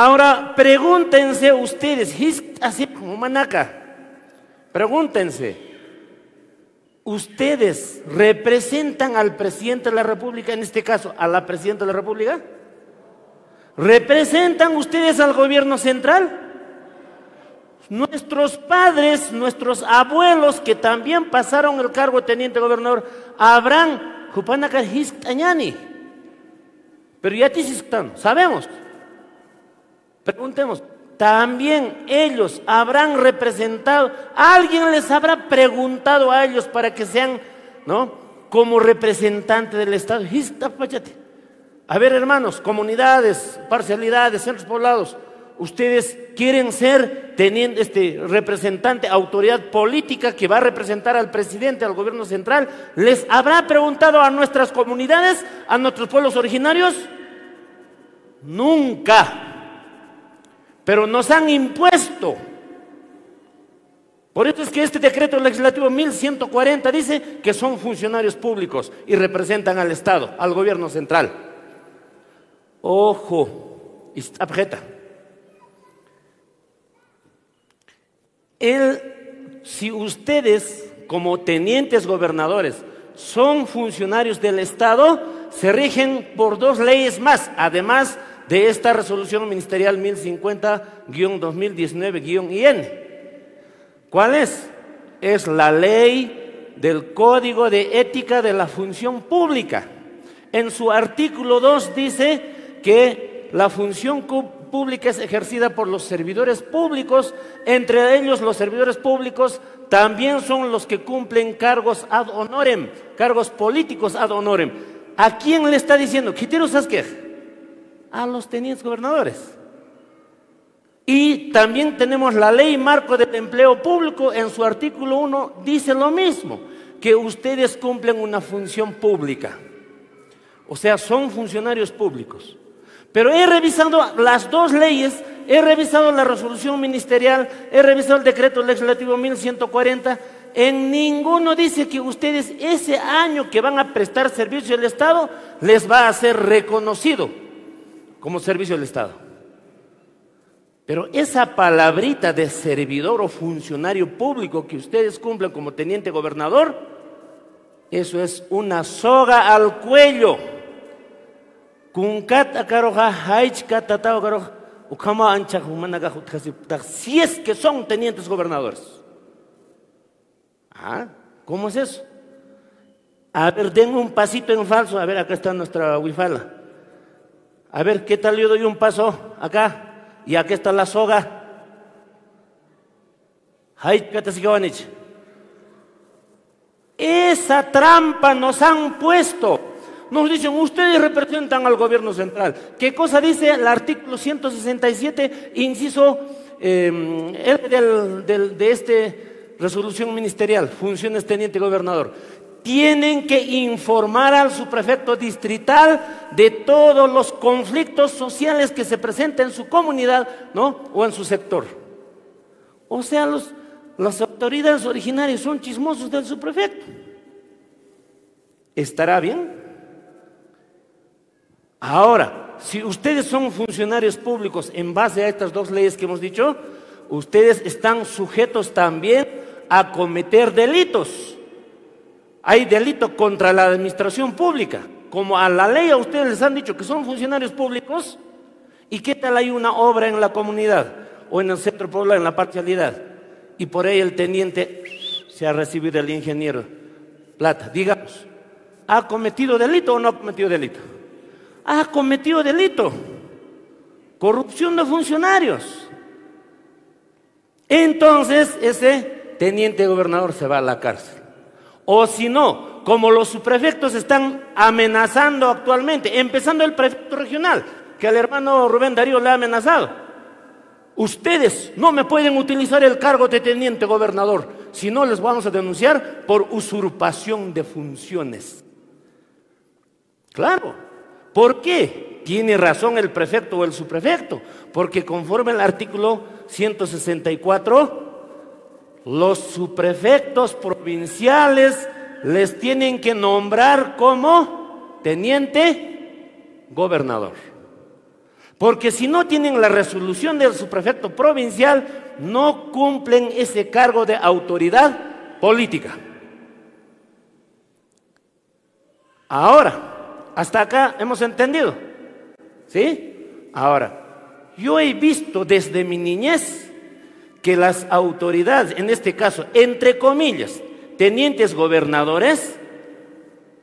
Ahora, pregúntense ustedes, así como manaca, pregúntense, ¿ustedes representan al presidente de la República, en este caso, a la presidenta de la República? ¿Representan ustedes al gobierno central? Nuestros padres, nuestros abuelos que también pasaron el cargo de teniente gobernador, habrán Jupanaka Pero ya te sabemos. Preguntemos, también ellos habrán representado, alguien les habrá preguntado a ellos para que sean, ¿no? Como representante del Estado. A ver, hermanos, comunidades, parcialidades, centros poblados, ustedes quieren ser teniendo este representante, autoridad política que va a representar al presidente, al gobierno central, ¿les habrá preguntado a nuestras comunidades, a nuestros pueblos originarios? Nunca. Pero nos han impuesto. Por eso es que este decreto legislativo 1140 dice que son funcionarios públicos y representan al Estado, al gobierno central. Ojo, objeto. Él, si ustedes como tenientes gobernadores son funcionarios del Estado, se rigen por dos leyes más, además de esta resolución ministerial 1050-2019-IN. ¿Cuál es? Es la ley del Código de Ética de la Función Pública. En su artículo 2 dice que la función pública es ejercida por los servidores públicos, entre ellos los servidores públicos también son los que cumplen cargos ad honorem, cargos políticos ad honorem. ¿A quién le está diciendo? A los tenientes gobernadores. Y también tenemos la ley marco del empleo público, en su artículo 1 dice lo mismo, que ustedes cumplen una función pública. O sea, son funcionarios públicos. Pero he revisado las dos leyes, he revisado la resolución ministerial, he revisado el decreto legislativo 1140. En ninguno dice que ustedes ese año que van a prestar servicio al Estado les va a ser reconocido como servicio del Estado. Pero esa palabrita de servidor o funcionario público que ustedes cumplen como teniente gobernador, eso es una soga al cuello si es que son tenientes gobernadores. ¿Ah? ¿Cómo es eso? A ver, den un pasito en falso. A ver, acá está nuestra wifala. A ver, ¿qué tal yo doy un paso acá? Y aquí está la soga. Esa trampa nos han puesto nos dicen, ustedes representan al gobierno central. ¿Qué cosa dice el artículo 167, inciso em, de esta resolución ministerial, funciones teniente gobernador? Tienen que informar al subprefecto distrital de todos los conflictos sociales que se presentan en su comunidad ¿no? o en su sector. O sea, los, las autoridades originarias son chismosos del subprefecto. ¿Estará bien? Ahora, si ustedes son funcionarios públicos en base a estas dos leyes que hemos dicho, ustedes están sujetos también a cometer delitos. Hay delito contra la administración pública. Como a la ley a ustedes les han dicho que son funcionarios públicos, ¿y qué tal hay una obra en la comunidad o en el centro poblado, en la parcialidad? Y por ahí el teniente se ha recibido el ingeniero plata. Digamos, ¿ha cometido delito o no ha cometido delito? ha cometido delito, corrupción de funcionarios. Entonces ese teniente gobernador se va a la cárcel. O si no, como los subprefectos están amenazando actualmente, empezando el prefecto regional, que al hermano Rubén Darío le ha amenazado. Ustedes no me pueden utilizar el cargo de teniente gobernador, si no les vamos a denunciar por usurpación de funciones. Claro, ¿Por qué? Tiene razón el prefecto o el subprefecto, porque conforme al artículo 164, los subprefectos provinciales les tienen que nombrar como teniente gobernador. Porque si no tienen la resolución del subprefecto provincial, no cumplen ese cargo de autoridad política. Ahora, hasta acá hemos entendido. ¿Sí? Ahora, yo he visto desde mi niñez que las autoridades, en este caso, entre comillas, tenientes gobernadores,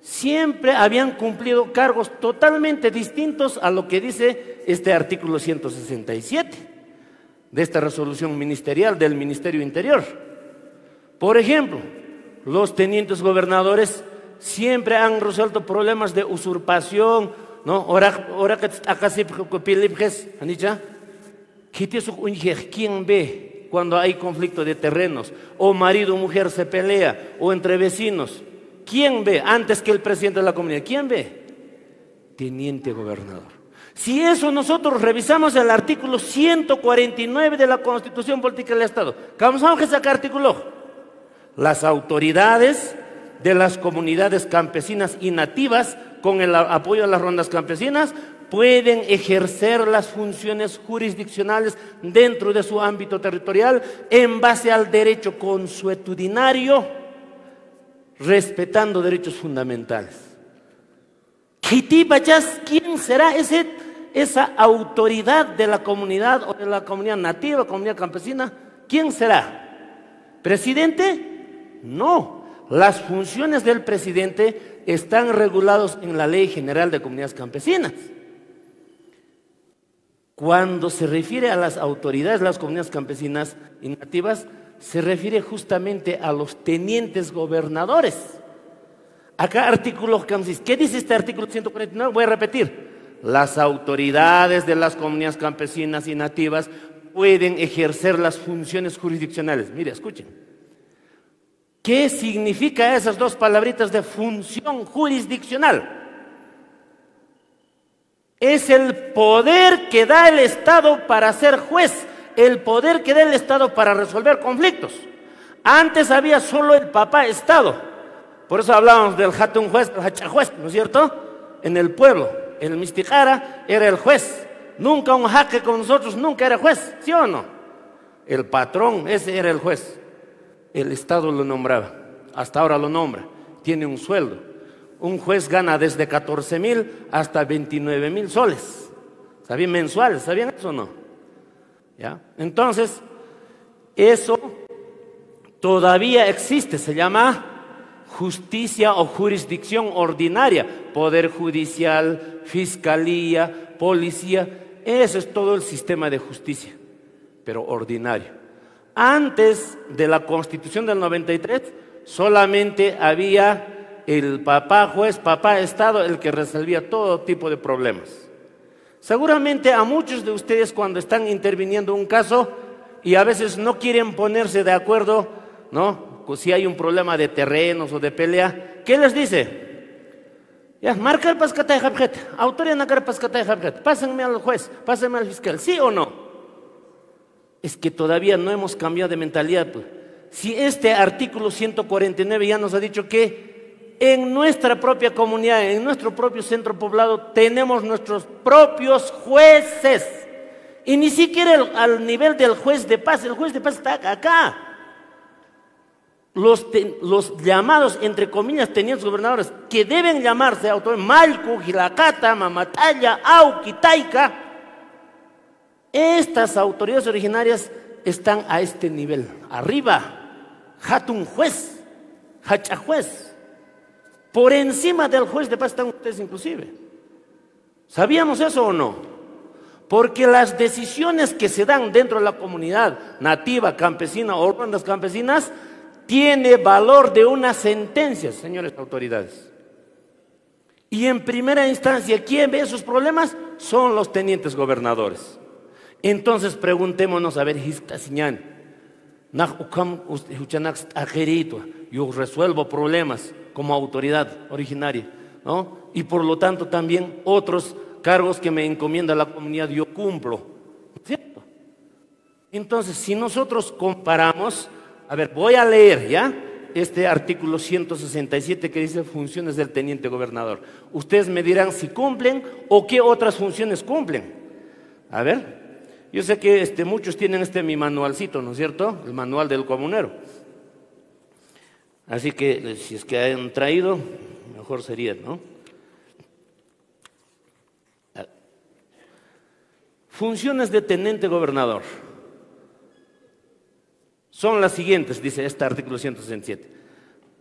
siempre habían cumplido cargos totalmente distintos a lo que dice este artículo 167 de esta resolución ministerial del Ministerio Interior. Por ejemplo, los tenientes gobernadores siempre han resuelto problemas de usurpación, ¿no? Ahora que acá se ¿quién ve cuando hay conflicto de terrenos? O marido o mujer se pelea, o entre vecinos. ¿Quién ve antes que el presidente de la comunidad? ¿Quién ve? Teniente gobernador. Si eso nosotros revisamos el artículo 149 de la Constitución Política del Estado, ¿cómo que ese artículo? Las autoridades de las comunidades campesinas y nativas, con el apoyo de las rondas campesinas, pueden ejercer las funciones jurisdiccionales dentro de su ámbito territorial en base al derecho consuetudinario respetando derechos fundamentales. ¿Quién será ese, esa autoridad de la comunidad o de la comunidad nativa, comunidad campesina? ¿Quién será? ¿Presidente? No. Las funciones del presidente están reguladas en la Ley General de Comunidades Campesinas. Cuando se refiere a las autoridades de las comunidades campesinas y nativas, se refiere justamente a los tenientes gobernadores. Acá artículo, ¿qué dice este artículo 149? Voy a repetir. Las autoridades de las comunidades campesinas y nativas pueden ejercer las funciones jurisdiccionales. Mire, escuchen. ¿Qué significa esas dos palabritas de función jurisdiccional? Es el poder que da el Estado para ser juez el poder que da el Estado para resolver conflictos. Antes había solo el papá Estado. Por eso hablábamos del Hatun juez, el juez, ¿no es cierto? En el pueblo, en el Mistijara era el juez. Nunca un jaque con nosotros, nunca era juez, ¿sí o no? El patrón, ese era el juez. El Estado lo nombraba, hasta ahora lo nombra, tiene un sueldo. Un juez gana desde 14 mil hasta 29 mil soles. ¿Sabían mensuales? ¿Sabían eso o no? Entonces, eso todavía existe, se llama justicia o jurisdicción ordinaria, poder judicial, fiscalía, policía, eso es todo el sistema de justicia, pero ordinario. Antes de la constitución del 93, solamente había el papá juez, papá Estado, el que resolvía todo tipo de problemas. Seguramente a muchos de ustedes cuando están interviniendo un caso y a veces no quieren ponerse de acuerdo, ¿no? Si hay un problema de terrenos o de pelea, ¿qué les dice? Ya, marca el pascata de autoría autoría nacar pascata de pásenme al juez, pásenme al fiscal, ¿sí o no? Es que todavía no hemos cambiado de mentalidad. Pues. Si este artículo 149 ya nos ha dicho que en nuestra propia comunidad, en nuestro propio centro poblado, tenemos nuestros propios jueces. Y ni siquiera al nivel del juez de paz, el juez de paz está acá. Los, llamados, entre comillas, tenientes gobernadores, que deben llamarse Malcu, Gilacata, Mamatalla, Auqui, Taica, estas autoridades originarias están a este nivel, arriba, Hatun juez, Hacha juez. Por encima del juez de paz están ustedes inclusive. ¿Sabíamos eso o no? Porque las decisiones que se dan dentro de la comunidad nativa, campesina o bandas campesinas, tiene valor de una sentencia, señores autoridades. Y en primera instancia, ¿quién ve esos problemas? Son los tenientes gobernadores. Entonces preguntémonos, a ver, yo resuelvo problemas como autoridad originaria, ¿no? Y por lo tanto también otros cargos que me encomienda la comunidad yo cumplo, ¿cierto? Entonces, si nosotros comparamos, a ver, voy a leer, ¿ya? Este artículo 167 que dice funciones del teniente gobernador. Ustedes me dirán si cumplen o qué otras funciones cumplen. A ver, yo sé que este, muchos tienen este mi manualcito, ¿no es cierto? El manual del comunero. Así que si es que han traído, mejor sería, ¿no? Funciones de tenente gobernador son las siguientes, dice este artículo 167.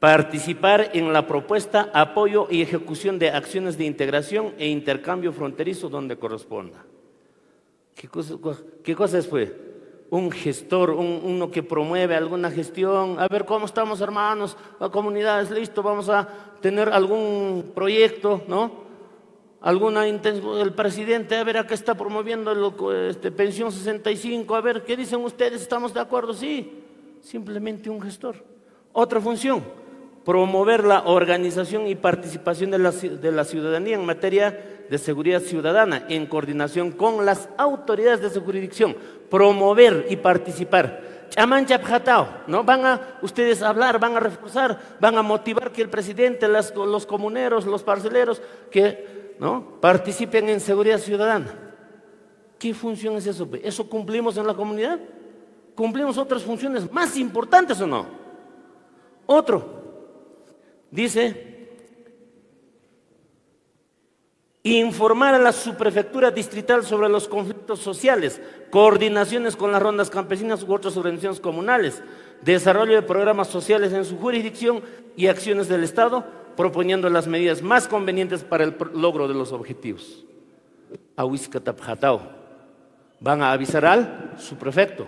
Participar en la propuesta, apoyo y ejecución de acciones de integración e intercambio fronterizo donde corresponda. ¿Qué cosa, qué cosa es, pues? Un gestor, uno que promueve alguna gestión. A ver, ¿cómo estamos, hermanos? La comunidad es listo, vamos a tener algún proyecto, ¿no? alguna intención, el presidente, a ver, acá está promoviendo el, este, pensión 65, a ver, ¿qué dicen ustedes? ¿Estamos de acuerdo? Sí, simplemente un gestor. Otra función, promover la organización y participación de la, de la ciudadanía en materia de seguridad ciudadana en coordinación con las autoridades de su jurisdicción, promover y participar. ¿no? Van a ustedes hablar, van a reforzar, van a motivar que el presidente, los comuneros, los parceleros, que ¿no? participen en seguridad ciudadana. ¿Qué función es eso? ¿Eso cumplimos en la comunidad? ¿Cumplimos otras funciones más importantes o no? Otro, dice, informar a la subprefectura distrital sobre los conflictos sociales, coordinaciones con las rondas campesinas u otras organizaciones comunales, desarrollo de programas sociales en su jurisdicción y acciones del Estado proponiendo las medidas más convenientes para el logro de los objetivos. Van a avisar al subprefecto.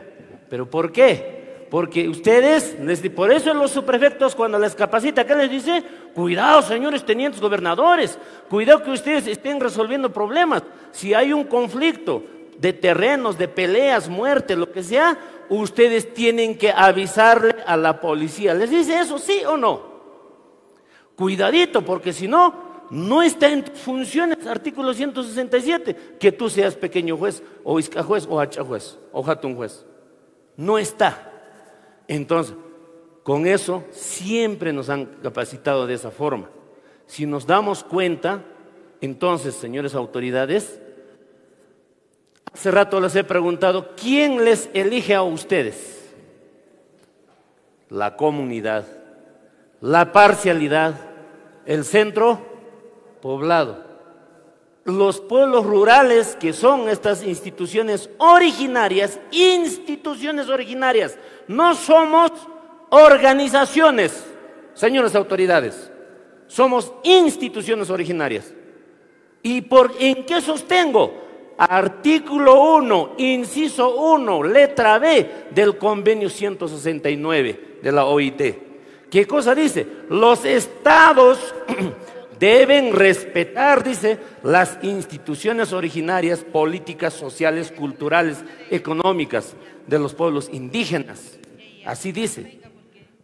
¿Pero por qué? Porque ustedes, por eso los subprefectos cuando les capacita, ¿qué les dice? Cuidado, señores tenientes gobernadores, cuidado que ustedes estén resolviendo problemas. Si hay un conflicto de terrenos, de peleas, muerte, lo que sea, ustedes tienen que avisarle a la policía. ¿Les dice eso, sí o no? Cuidadito, porque si no, no está en funciones, artículo 167, que tú seas pequeño juez, o isca juez, o hacha juez, o jatun juez. No está. Entonces, con eso siempre nos han capacitado de esa forma. Si nos damos cuenta, entonces, señores autoridades, hace rato les he preguntado, ¿quién les elige a ustedes? La comunidad, la parcialidad, el centro poblado. Los pueblos rurales, que son estas instituciones originarias, instituciones originarias, no somos organizaciones, señores autoridades, somos instituciones originarias. ¿Y por en qué sostengo? Artículo 1, inciso 1, letra B del convenio 169 de la OIT. ¿Qué cosa dice? Los estados deben respetar, dice, las instituciones originarias, políticas, sociales, culturales, económicas de los pueblos indígenas. Así dice.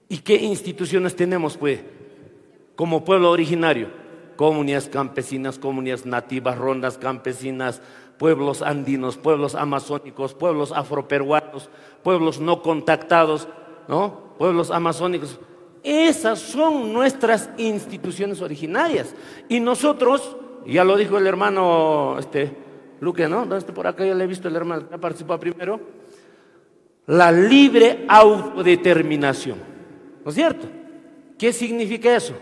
¿Y qué instituciones tenemos, pues, como pueblo originario? Comunidades campesinas, comunidades nativas, rondas campesinas, pueblos andinos, pueblos amazónicos, pueblos afroperuanos, pueblos no contactados, ¿no? Pueblos amazónicos esas son nuestras instituciones originarias. Y nosotros, ya lo dijo el hermano este, Luque, ¿no? Este por acá ya le he visto el hermano que participado primero. La libre autodeterminación. ¿No es cierto? ¿Qué significa eso?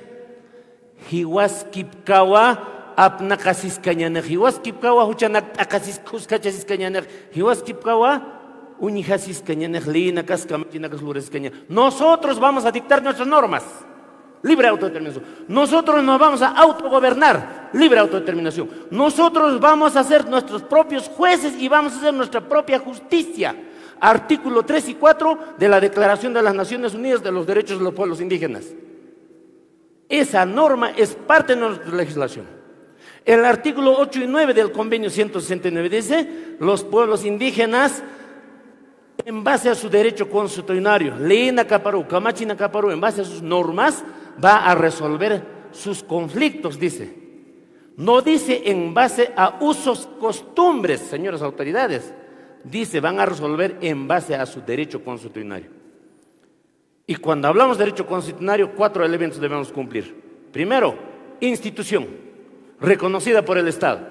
Hiwaskipkawa apnakasiscañanej. Hiwaskipkawa huchanak akasiskuskachasiscañanej. Hiwaskipkawa nosotros vamos a dictar nuestras normas. Libre autodeterminación. Nosotros nos vamos a autogobernar. Libre autodeterminación. Nosotros vamos a ser nuestros propios jueces y vamos a hacer nuestra propia justicia. Artículo 3 y 4 de la Declaración de las Naciones Unidas de los Derechos de los Pueblos Indígenas. Esa norma es parte de nuestra legislación. El artículo 8 y 9 del convenio 169 dice, los pueblos indígenas en base a su derecho constitucionario, ley Nacaparú, Camachi Nacaparú, en base a sus normas, va a resolver sus conflictos, dice. No dice en base a usos, costumbres, señoras autoridades. Dice, van a resolver en base a su derecho constitucionario. Y cuando hablamos de derecho constitucionario, cuatro elementos debemos cumplir. Primero, institución, reconocida por el Estado.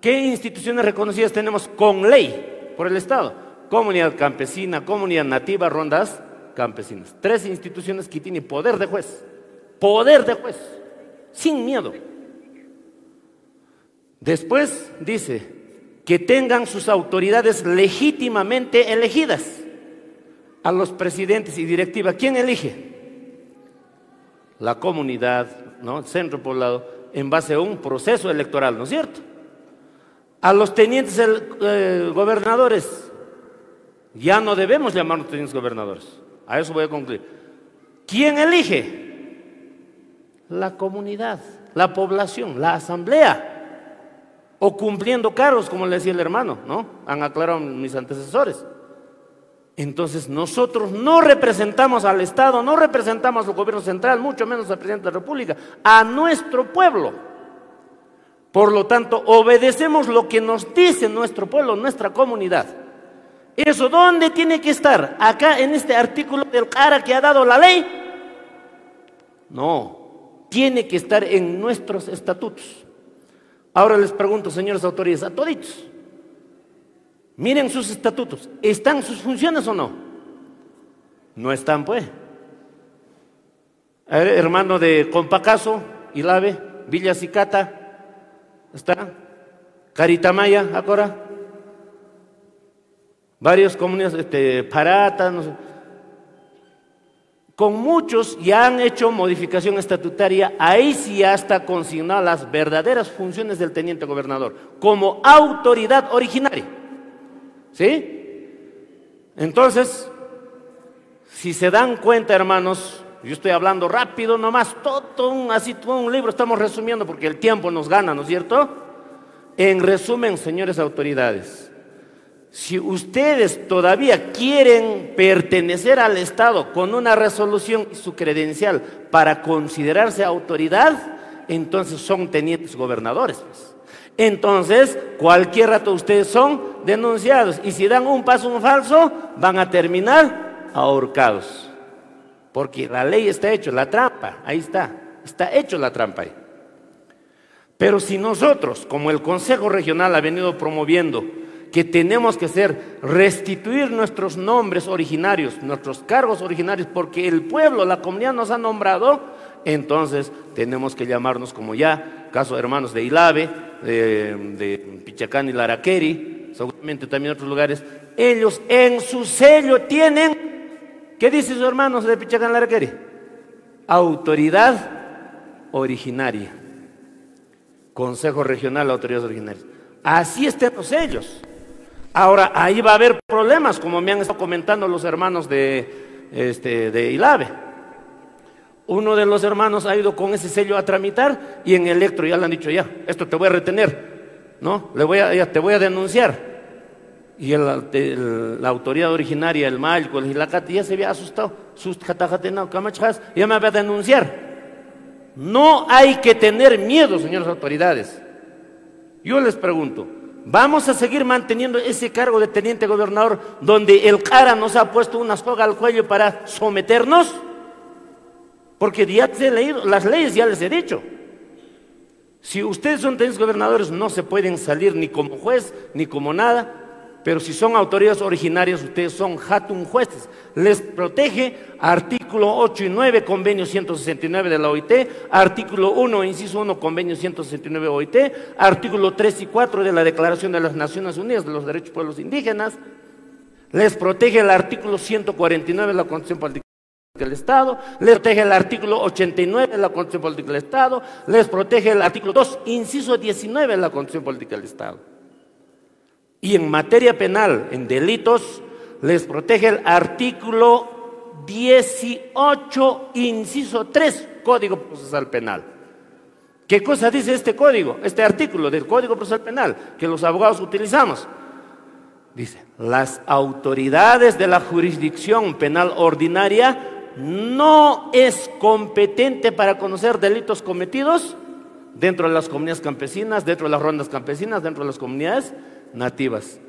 ¿Qué instituciones reconocidas tenemos con ley por el Estado? Comunidad campesina, comunidad nativa, rondas campesinas. Tres instituciones que tienen poder de juez, poder de juez, sin miedo. Después dice que tengan sus autoridades legítimamente elegidas a los presidentes y directiva. ¿Quién elige? La comunidad, ¿no? el centro poblado, en base a un proceso electoral, ¿no es cierto? A los tenientes eh, gobernadores, ya no debemos llamarnos tenientes gobernadores. A eso voy a concluir. ¿Quién elige? La comunidad, la población, la asamblea. O cumpliendo cargos, como le decía el hermano, ¿no? Han aclarado mis antecesores. Entonces nosotros no representamos al Estado, no representamos al gobierno central, mucho menos al presidente de la República, a nuestro pueblo. Por lo tanto, obedecemos lo que nos dice nuestro pueblo, nuestra comunidad. ¿Eso dónde tiene que estar? ¿Acá en este artículo del cara que ha dado la ley? No, tiene que estar en nuestros estatutos. Ahora les pregunto, señores autoridades, a toditos. Miren sus estatutos. ¿Están sus funciones o no? No están, pues. hermano de Compacaso, Ilave, Villa Cicata, ¿está? Caritamaya, ahora. Varios comunidades, este, Parata, no sé. Con muchos ya han hecho modificación estatutaria, ahí sí ya está consignado las verdaderas funciones del teniente gobernador, como autoridad originaria. ¿Sí? Entonces, si se dan cuenta, hermanos, yo estoy hablando rápido nomás, todo un, así todo un libro estamos resumiendo porque el tiempo nos gana, ¿no es cierto? En resumen, señores autoridades, si ustedes todavía quieren pertenecer al Estado con una resolución y su credencial para considerarse autoridad, entonces son tenientes gobernadores. Pues. Entonces, cualquier rato ustedes son denunciados y si dan un paso un falso, van a terminar ahorcados. Porque la ley está hecha, la trampa, ahí está, está hecho la trampa ahí. Pero si nosotros, como el Consejo Regional ha venido promoviendo, que tenemos que hacer, restituir nuestros nombres originarios, nuestros cargos originarios, porque el pueblo, la comunidad nos ha nombrado, entonces tenemos que llamarnos como ya, caso hermanos de Ilave, de, Pichacán y Laraqueri, seguramente también otros lugares, ellos en su sello tienen, ¿qué dicen sus hermanos de Pichacán y Laraqueri? Autoridad originaria. Consejo Regional de Autoridades Originarias. Así estén los sellos. Ahora, ahí va a haber problemas, como me han estado comentando los hermanos de, este, de Ilave. Uno de los hermanos ha ido con ese sello a tramitar y en Electro ya le han dicho, ya, esto te voy a retener, ¿no? Le voy a, te voy a denunciar. Y la autoridad originaria, el Malco, el Gilacate, ya se había asustado. Ya me va a denunciar. No hay que tener miedo, señores autoridades. Yo les pregunto, ¿vamos a seguir manteniendo ese cargo de teniente gobernador donde el cara nos ha puesto una soga al cuello para someternos? Porque ya he leído, las leyes ya les he dicho. Si ustedes son tenientes gobernadores, no se pueden salir ni como juez ni como nada. Pero si son autoridades originarias, ustedes son hatun jueces. Les protege artículo 8 y 9, convenio 169 de la OIT, artículo 1, inciso 1, convenio 169 OIT, artículo 3 y 4 de la Declaración de las Naciones Unidas de los Derechos de Pueblos Indígenas. Les protege el artículo 149 de la Constitución Política del Estado, les protege el artículo 89 de la Constitución Política del Estado, les protege el artículo 2, inciso 19 de la Constitución Política del Estado. Y en materia penal, en delitos, les protege el artículo 18, inciso 3, Código Procesal Penal. ¿Qué cosa dice este código, este artículo del Código Procesal Penal que los abogados utilizamos? Dice, las autoridades de la jurisdicción penal ordinaria no es competente para conocer delitos cometidos dentro de las comunidades campesinas, dentro de las rondas campesinas, dentro de las comunidades nativas.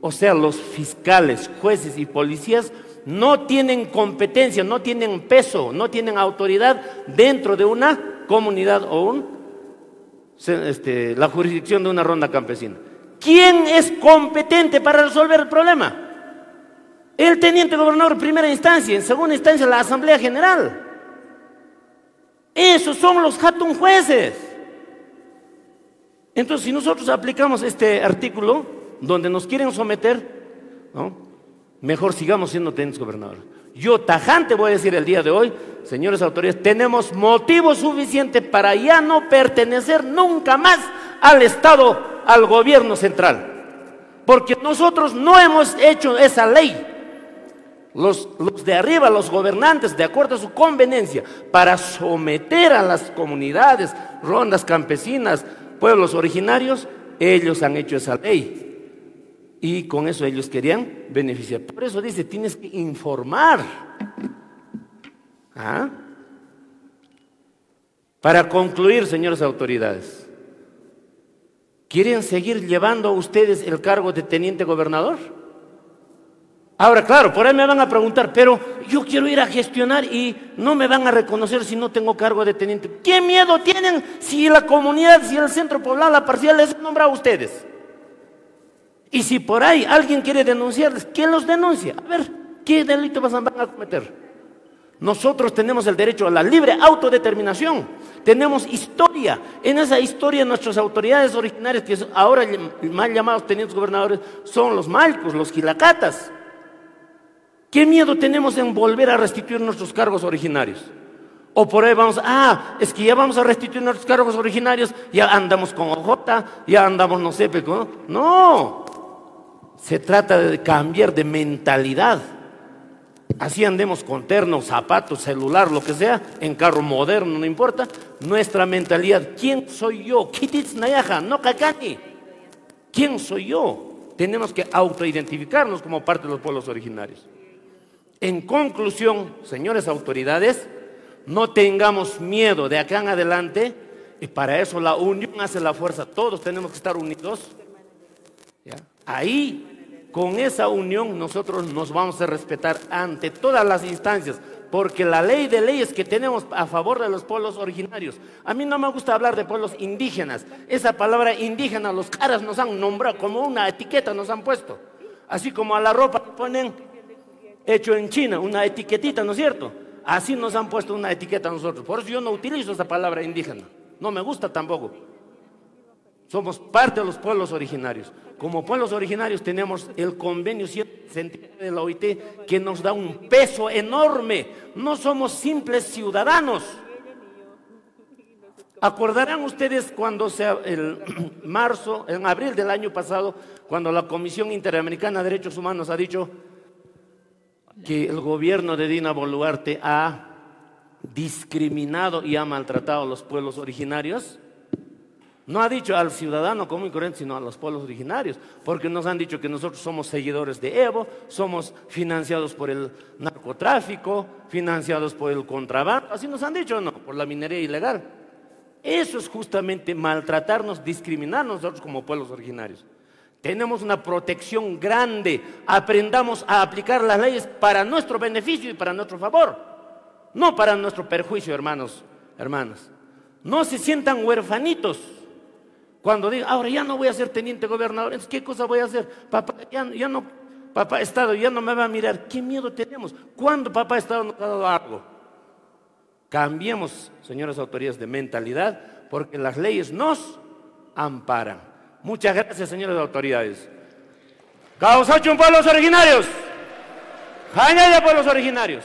O sea, los fiscales, jueces y policías no tienen competencia, no tienen peso, no tienen autoridad dentro de una comunidad o un, este, la jurisdicción de una ronda campesina. ¿Quién es competente para resolver el problema? El teniente gobernador en primera instancia, en segunda instancia la Asamblea General. Esos son los hatun jueces. Entonces, si nosotros aplicamos este artículo donde nos quieren someter, mejor sigamos siendo tenientes gobernadores. Yo tajante voy a decir el día de hoy, señores autoridades, tenemos motivo suficiente para ya no pertenecer nunca más al Estado, al gobierno central. Porque nosotros no hemos hecho esa ley. Los, de arriba, los gobernantes, de acuerdo a su conveniencia, para someter a las comunidades, rondas campesinas, pueblos originarios, ellos han hecho esa ley. Y con eso ellos querían beneficiar. Por eso dice, tienes que informar. ¿Ah? Para concluir, señores autoridades, ¿quieren seguir llevando a ustedes el cargo de teniente gobernador? Ahora, claro, por ahí me van a preguntar, pero yo quiero ir a gestionar y no me van a reconocer si no tengo cargo de teniente. ¿Qué miedo tienen si la comunidad, si el centro poblado, la parcial les nombra a ustedes? Y si por ahí alguien quiere denunciarles, ¿quién los denuncia? A ver, ¿qué delito van a cometer? Nosotros tenemos el derecho a la libre autodeterminación. Tenemos historia. En esa historia nuestras autoridades originarias, que ahora mal llamados tenientes gobernadores, son los malcos, los gilacatas. ¿Qué miedo tenemos en volver a restituir nuestros cargos originarios? O por ahí vamos, ah, es que ya vamos a restituir nuestros cargos originarios, ya andamos con OJ, ya andamos no sé, pero no. Se trata de cambiar de mentalidad. Así andemos con ternos, zapatos, celular, lo que sea, en carro moderno, no importa. Nuestra mentalidad, ¿quién soy yo? no ¿Quién soy yo? Tenemos que autoidentificarnos como parte de los pueblos originarios. En conclusión, señores autoridades, no tengamos miedo de acá en adelante y para eso la unión hace la fuerza. Todos tenemos que estar unidos. Ahí, con esa unión, nosotros nos vamos a respetar ante todas las instancias, porque la ley de leyes que tenemos a favor de los pueblos originarios, a mí no me gusta hablar de pueblos indígenas, esa palabra indígena los caras nos han nombrado como una etiqueta, nos han puesto, así como a la ropa ponen hecho en China, una etiquetita, ¿no es cierto? Así nos han puesto una etiqueta a nosotros, por eso yo no utilizo esa palabra indígena, no me gusta tampoco. Somos parte de los pueblos originarios. Como pueblos originarios tenemos el convenio de la OIT que nos da un peso enorme. No somos simples ciudadanos. Acordarán ustedes cuando sea el marzo, en abril del año pasado, cuando la Comisión Interamericana de Derechos Humanos ha dicho que el gobierno de Dina Boluarte ha discriminado y ha maltratado a los pueblos originarios. No ha dicho al ciudadano común y corriente, sino a los pueblos originarios, porque nos han dicho que nosotros somos seguidores de Evo, somos financiados por el narcotráfico, financiados por el contrabando, así nos han dicho, no, por la minería ilegal. Eso es justamente maltratarnos, discriminarnos nosotros como pueblos originarios. Tenemos una protección grande, aprendamos a aplicar las leyes para nuestro beneficio y para nuestro favor, no para nuestro perjuicio, hermanos, hermanas. No se sientan huerfanitos cuando diga, ahora ya no voy a ser teniente gobernador, ¿qué cosa voy a hacer? Papá, ya, no, papá Estado ya no me va a mirar. ¿Qué miedo tenemos? ¿Cuándo papá Estado nos ha dado algo? Cambiemos, señoras autoridades, de mentalidad, porque las leyes nos amparan. Muchas gracias, señoras autoridades. Causacho, pueblos originarios. Jañaya, pueblos originarios.